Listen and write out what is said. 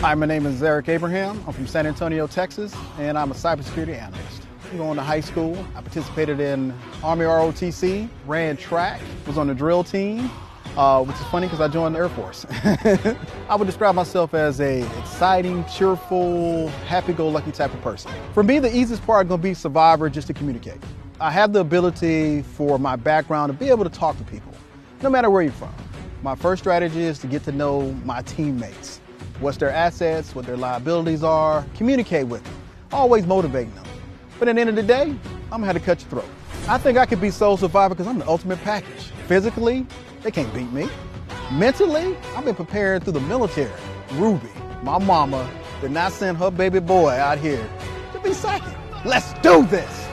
Hi, my name is Eric Abraham. I'm from San Antonio, Texas, and I'm a cybersecurity analyst. Going to high school, I participated in Army ROTC, ran track, was on the drill team, uh, which is funny because I joined the Air Force. I would describe myself as a exciting, cheerful, happy-go-lucky type of person. For me, the easiest part is going to be survivor, just to communicate. I have the ability for my background to be able to talk to people, no matter where you're from. My first strategy is to get to know my teammates, what's their assets, what their liabilities are, communicate with them, always motivating them. But at the end of the day, I'm gonna have to cut your throat. I think I could be sole survivor because I'm the ultimate package. Physically, they can't beat me. Mentally, I've been preparing through the military. Ruby, my mama, did not send her baby boy out here to be second. Let's do this!